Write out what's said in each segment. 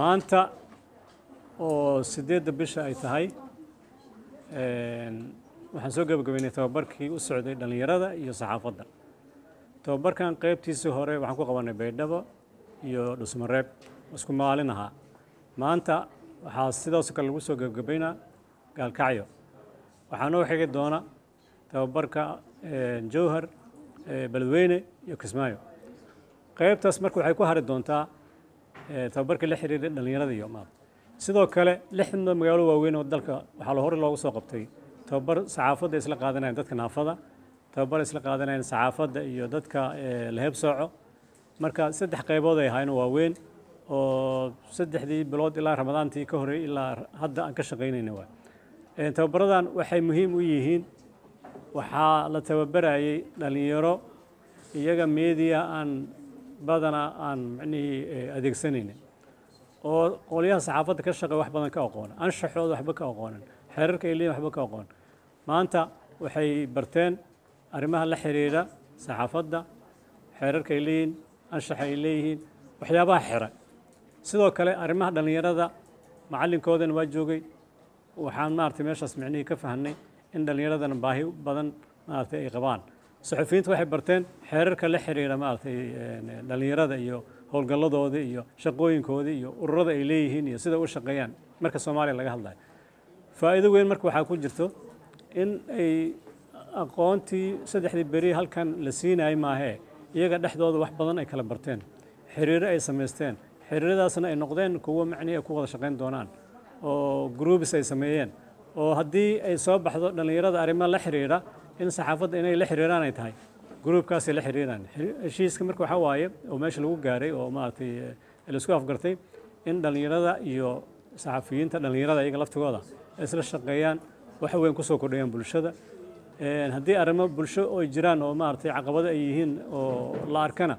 maanta oo sideedda bisha ay tahay waxaan soo gebagabeynay tababarkii u socday dhallinyarada iyo saxaafadda. Tababarkan qaybtiisii hore waxaan ku qabanay baydhabo iyo dhusmareeb isku maalin ahaa. Maanta waxaa sidaasoo kale lagu soo gebagabeynaa gaalkacyo. Waxaa noo xigi doona tababarka jowhar beledweyne iyo kismaayo. Qaybtaas marka waxay ku hari doontaa tababarkii la xiriiray dhallinyarada iyo maad sidoo kale lixda magaalo waaweyn oo dalka waxaa la hore loogu soo qabtay. Tababar saxaafadda isla qaadanayaan dadka naafada tababar isla qaadanayaan saxaafadda iyo dadka laheb sooco. Marka saddex qaybood ay ahaayeen waaweyn oo saddexdii bilood ilaa ramadaantii ka horey ilaa hadda aan ka shaqaynayna waay tababaradan waxay muhiim u yihiin waxaa la tababarayay dhallinyaro iyaga meediya aan badana aan micnihii adeegsanaynin. Oo qolyaha saxaafadda ka shaqeey wax badan ka aqoona anshaxooda waxba ka aqoonan. Xeerarka ay leeyihiin waxba ka aqoon maanta waxay barteen arrimaha la xiriira saxaafadda xeerarka ay leeyihiin anshaxa ay leeyihiin waxyaabaha xira. Sidoo kale arrimaha dhallinyarada macallinkoodana waa joogay. Waxaan maaragtay meeshaas micnihii ka fahnay in dhallinyaradana baahi badan maaragtay ay qabaan saxufiyiinta waxay barteen xeerarka la xiriira maaragtay dhallinyarada iyo howlgalladooda iyo shaqooyinkooda iyo ururada ay leeyihiin iyo sida u shaqeeyaan. Marka soomaaliya laga hadlayo. Faa'iido weyn marka waxaa ku jirto in ay aqoontii saddexdii beri halkan la siinayay maahee iyaga dhexdooda wax badan ay kala barteen xiriiro ay samaysteen xiriiradaasna ay noqdeen kuwo macnihi ay ku wada shaqayn doonaan oo groubis ay sameeyeen oo haddii ay soo baxdo dhallinyarada arrimo la xiriira in saxaafadda inay la xiriiraan ay tahay. Gruubkaasay la xiriiraan. Heshiiska marka waxaa waaye oo meesha lagu gaaray oo maaragtay la isku afgartay in dhallinyarada iyo saxafiyiinta dhallinyarada iyaga laftigooda ay isla shaqeeyaan wax weyn ku soo kordhayaan bulshada. Haddii arrimo bulsho oo jiraan oo maaragtay caqabado ay yihiin oo la arkana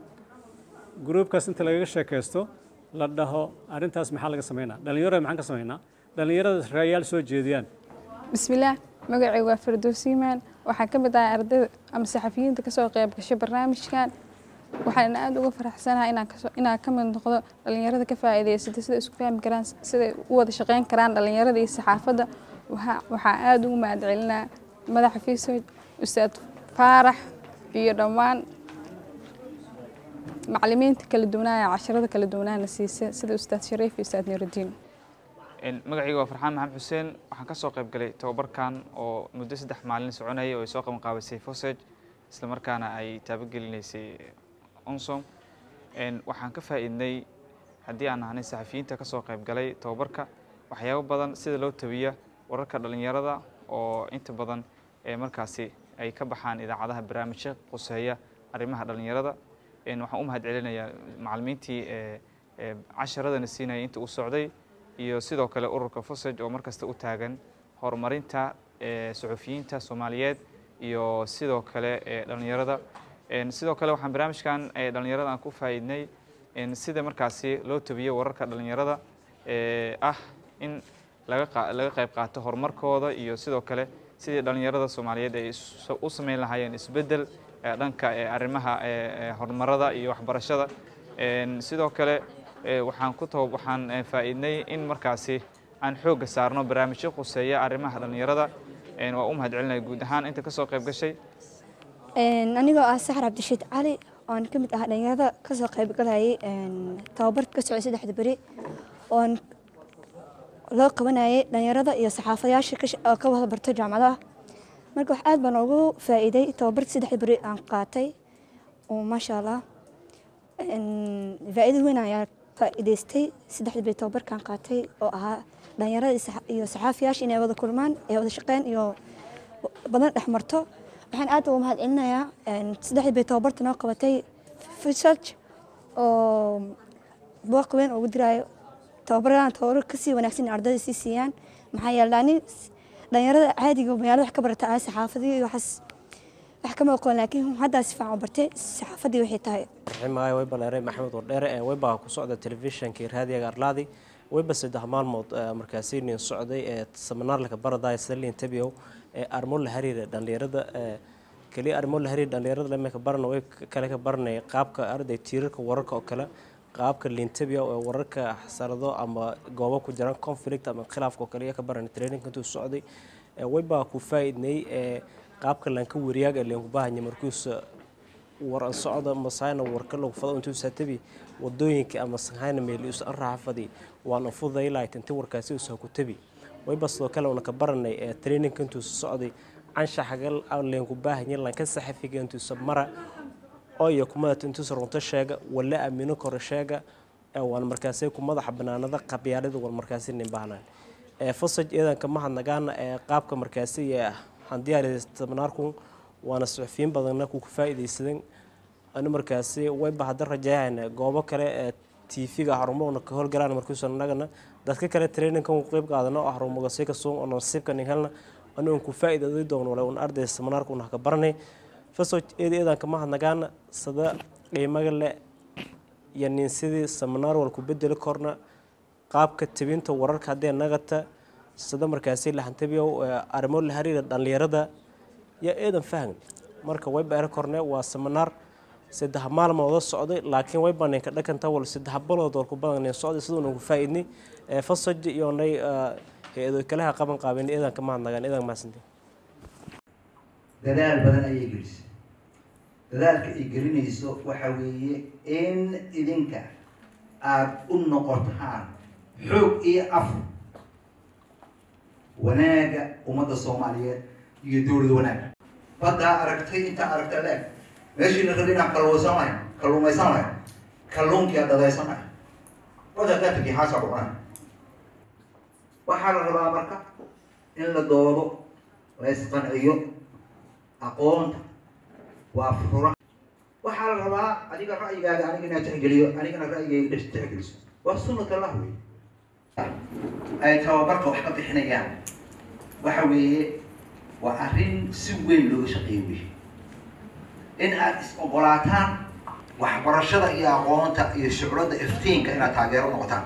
gruubkaas inta lagaga sheekaysto la dhaho arrintaas maxaa laga samaynaa dhallinyarada maxaan ka samaynaa dhallinyarada raayaal soo jeediyaan. Bismillaah magacaygu waa firdowsiimaan waxaan ka mid ahay ardayda ama saxafiyiinta ka soo qayb gashay barnaamijkan. Waxaan aada uga faraxsanahay inaan ka mid noqdo dhallinyarada ka faa'iidaysata sida isku fahmi karaan siday u wada shaqeyn karaan dhallinyarada iyo saxaafadda. Waxaan aada ugu mahadcelinaa madaxa fiisood ustaad faarax iyo dhammaan macalimiinta kala duwanaa casharada kala duwanaana siisa sida ustaad shariif iyo ustaad nuurudiin magacayga waa farxaan maxamed xuseen. Waxaan ka soo qayb galay tababarkan oo muddo saddex maalin soconayay oo ay soo qaban fosage isla markaana ay taabagelineysay onsom. Waxaan ka faa'iidnay haddii aan ahnay saxafiyiinta ka soo qayb galay tababarka waxyaabo badan sida loo tabiya wararka dhallinyarada oo inta badan ee markaasi ay ka baxaan idaacadaha barnaamijya quseeya arrimaha dhallinyarada. Waxaan u mahad celinayaa macalimiintii casharadana siinaya inta uu socday iyo sidoo kale ururka fosage oo markasta u taagan horumarinta suxufiyiinta soomaaliyeed iyo sidoo kale dhallinyarada. Sidoo kale waxaan barnaamijkan dhallinyarada aan ku faa'iidnay sida markaasi loo tabiyo wararka dhallinyarada ah in laga qayb qaato horumarkooda iyo sidoo kale sidii dhallinyarada soomaaliyeed ay u sameyn lahaayeen isbeddel dhanka arrimaha horumarada iyo waxbarashada. Sidoo kale waxaan ku taba waxaan faa'iidnay in markaasi aan xoogga saarno barnaamijyo quseeya arrimaha dhallinyarada. Waa u mahad celinaya guud ahaan inta ka soo qayb gashay. Anigoo ah saxar cabdishiid cali oon ka mid ah dhallinyarada ka soo qayb galayay tababarka ka socday saddexda beri oon loo qabanayay dhallinyarada iyo saxaafayaasha oo ka wada barto jaamacadaha. Marka wax aad baan ugu faa'iiday tababarka saddexda beri aan qaatay. Oo maasha allah. Faa'iido weyn ayaa faa'iidaystay saddexda beri tababarkaan qaatay oo ahaa dhallinyarada iyo saxaafiyaasha inay wada kulmaan ee wada shaqeyn iyo badan dhex marto. Waxaan aad uga mahad celinayaa saddexda beri tababarta noo qabatay research oo booq weyn ugu diraayo. Tababaradaan tababar ka sii wanaagsan ardayda sii siiyaan. Maxaa yeele ani dhalinyarada caadiga magaalada wax ka barata ah saxaafadii waxaas wax kama aqoon laakiin haddaa si fiican u bartay saxaafadii waxay tahay. Maayo? Wayba leeray maxamed wardheere ee wayba ku socda telefishinka raadiyaga arlaadi wayba saddex maalmood markaasi nin socday ee seminaarlaka baradaya salin tabiyow ee armo la xiriira dhalinyarada keliya armo la xiriira dhalinyarada lameka barana way kale ka baranaya qaabka arday tiirarka wararka oo kale qaabka liintabia ee wararka xasarado ama goobo ku jiraan conflict ama khilaafka oo kale iyo ka baran training intuu socday. Waybaa ku faa'iidnay qaabka lanka wariyaaga ee leenku baahanya markuusa waran socda masayna warka lagu fado intuu saatabi waddooyinka ama sanhayna meel isu an raxafadi waan fuday lahayd intii warkaasi usa ku tabi wayba sidoo kale una ka baranay ee training intuu socday anshaxagal leenku baahanya lanka saxafiga intuusa mara oyo kumada intuusa runto sheega wala aamino kore sheega waan markaasi ku madaxa banaanada qabyaalada war markaasi nin baahnayn fasaj ciidanka mahadnagaana ee qaabka markaasi handiyaari seminaarku waana suxufiyiin badanna ku faa'iidaysadan anu markaasi hadda rajeeyahayna goobo kale ee tv-ga xarumahuna ka howlgalaan markuusan nagana. Dadka kale trainingkan u qeyb qaadana oo xarumagasi ka sugan oo nasiibka nin helna. Ku faa'iidayday doon wala un arday seminaarka una ka baranay. Fasaj eed ciidanka mahadnagaana sada qiimaga le iyo sidii seminaar wal ku bedeli korna. Qaabka tebinta wararka haddee nagata sida markaasi lahantabiyow arrimo la xiriira dhallinyarada yaa eedan fahmi marka wayba ere korne waa seminaar saddex maalmooda socday laakiin wayba ninka dhakanta wal saddex balood walku badan nin socday siduu nagu faa'iidnay fasaj iyo nay hay'ado kalaha qaban qaabin eedanka mahadnagaan eedan mahadsantiin dadaal badan ayay gelisay. Dadaalka ay gelinayso waxa weeye in idinka aada u noqotaan xoog iyo af wanaaga ummadda soomaaliyeed iyo dowlad wanaag. Baddaa aragtay intaa aragta leeg meeshiina rabi inaan kalluumaysan lahayn kalluumaysan lahayn kalluunkia dadaysan lahayn badda qatarkii waxaa la rabaa marka in la doodo la isqanciyo aqoonta waa fura waxaa la rabaa adiga ra'yigaaga aniga inaa tixgeliyo anigana ra'yigayga tixgeliso. Waa sunnat allah wey ay tababarka wax ka bixinayaan waxa weeye waa arrin si weyn looga shaqeeyo wey in aad is ogolaataan waxbarashada iyo aqoonta iyo shucladda iftiinka inaad taageero noqotaan.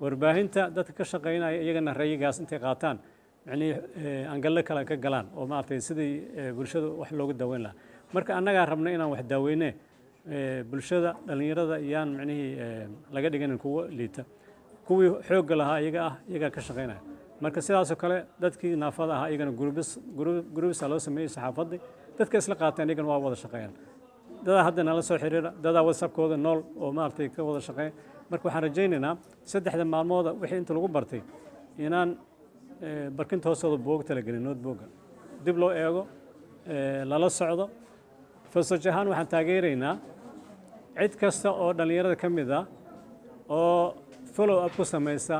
Warbaahinta dadka ka shaqaynaya iyagana rayigaas intay qaataan micnihii angalle kale ka galaan oo maaragtay sidii bulshada wax loogu daaweyn lahaa. Marka annagaa rabna inaan wax daaweyne bulshada dhallinyarada iyaan micnihii laga dhiganin kuwo liita. Kuwii xoogga lahaa iyaga ah iyagaa ka shaqaynaya marka sidaasoo kale dadkii naafada ahaa iyagana gurubis gurubisa loo sameeyey saxaafaddii dadka isla qaateen iyagana waa wada shaqeeyaan. Dadaa hadda nala soo xiriira dadaa whatsappkooda nool oo maaragtay ka wada shaqeeya marka waxaan rajaynaynaa saddexda maalmooda wixii inta lagu bartay inaan barkinta hoostooda buug talagelin notebooga dib loo eego lala socdo. Fasaj ahaan waxaan taageeraynaa cid kasta oo dhallinyarada ka mid ah oo follow up ku samaysa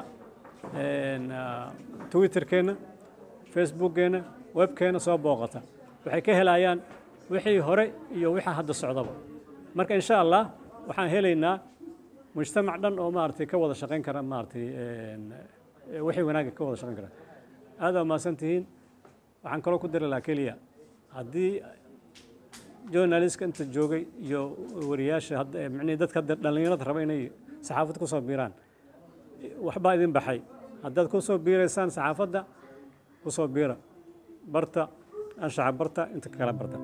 twitterkeenna facebookkeenna webkeenna soo booqata. Waxay ka helayaan wixii hore iyo wixii hadda socdaba marka insha allah waxaan helaynaa mujtamac dhan oo maaragtay ka wada shaqayn kara maaragtay wixii wanaagga ka wada shaqayn kara. Aada mahadsan tihiin waxaan kaloo ku dari lahaa keliya haddii journalistka inta joogay iyo wariyaasha micnihii dadka hadda dhallinyarada raba inay saxaafadda ku soo biiraan waxbaa idin baxay haddaad ku soo biiraysaan saxaafadda ku soo biira barta anshaxa barta inta kala barta